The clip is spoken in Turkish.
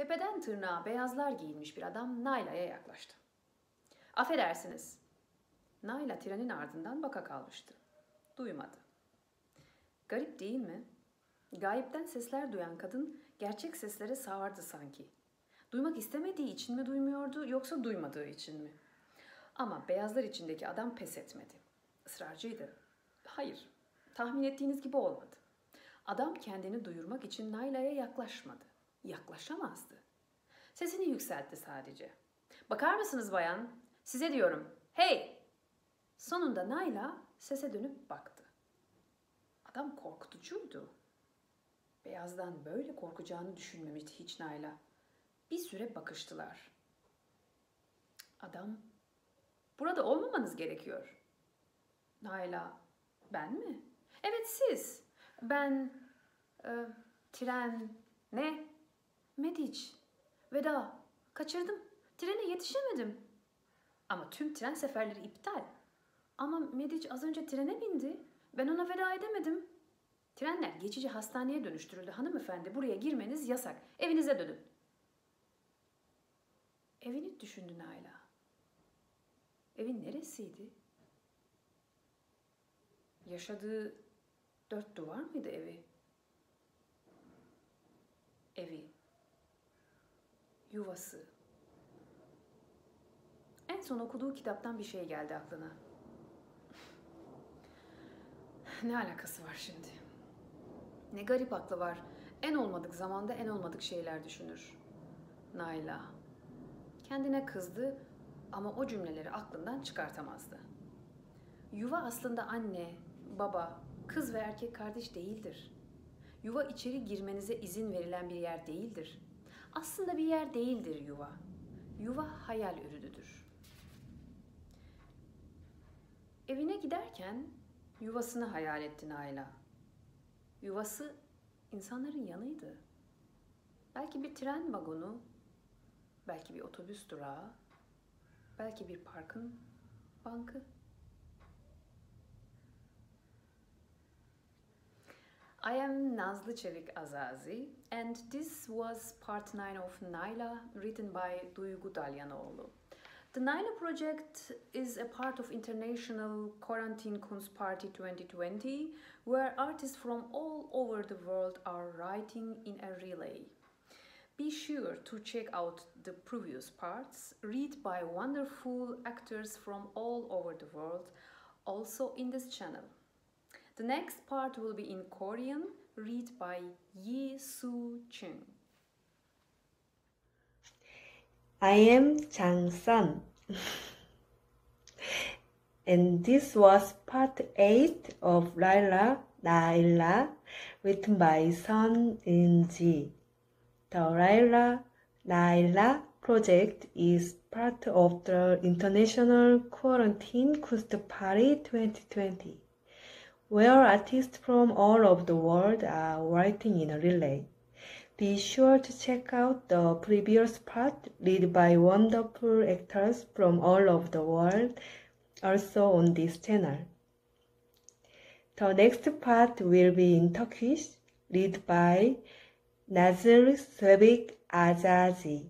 Tepeden tırnağa beyazlar giyinmiş bir adam Nayla'ya yaklaştı. Affedersiniz. Nayla trenin ardından baka kalmıştı. Duymadı. Garip değil mi? Gayipten sesler duyan kadın gerçek seslere sağırdı sanki. Duymak istemediği için mi duymuyordu yoksa duymadığı için mi? Ama beyazlar içindeki adam pes etmedi. Israrcıydı. Hayır, tahmin ettiğiniz gibi olmadı. Adam kendini duyurmak için Nayla'ya yaklaşmadı. Yaklaşamazdı. Sesini yükseltti sadece. Bakar mısınız bayan? Size diyorum. Hey! Sonunda Nayla sese dönüp baktı. Adam korkutucuydu. Beyazdan böyle korkacağını düşünmemişti hiç Nayla. Bir süre bakıştılar. Adam, burada olmamanız gerekiyor. Nayla, ben mi? Evet siz. Ben, e, tren, ne? Mediç, veda, kaçırdım. Trene yetişemedim. Ama tüm tren seferleri iptal. Ama Mediç az önce trene bindi. Ben ona veda edemedim. Trenler geçici hastaneye dönüştürüldü hanımefendi. Buraya girmeniz yasak. Evinize dönün. Evini düşündü Naila. Evin neresiydi? Yaşadığı dört duvar mıydı evi? Evi. Yuvası. En son okuduğu kitaptan bir şey geldi aklına. Ne alakası var şimdi? Ne garip aklı var. En olmadık zamanda en olmadık şeyler düşünür. Naila. Kendine kızdı ama o cümleleri aklından çıkartamazdı. Yuva aslında anne, baba, kız ve erkek kardeş değildir. Yuva içeri girmenize izin verilen bir yer değildir. Aslında bir yer değildir yuva. Yuva hayal ürünüdür. Evine giderken yuvasını hayal etti Naila. Yuvası insanların yanıydı. Belki bir tren vagonu, belki bir otobüs durağı, belki bir parkın bankı. I am Nazlı Çevik Azazi and this was part 9 of Naila written by Duygu Dalyanoğlu. The Naila project is a part of International Quarantine Kunst Party 2020 where artists from all over the world are writing in a relay. Be sure to check out the previous parts, read by wonderful actors from all over the world, also in this channel. The next part will be in Korean, read by Yi Soo Chung. I am Chang Sun. and this was part 8 of Laila Laila written by Sun In-ji. The Laila Laila project is part of the International Quarantine Kunst Party 2020, where artists from all over the world are writing in a relay. Be sure to check out the previous part read by wonderful actors from all over the world, also on this channel. The next part will be in Turkish, read by Nazır Sevik Azazi.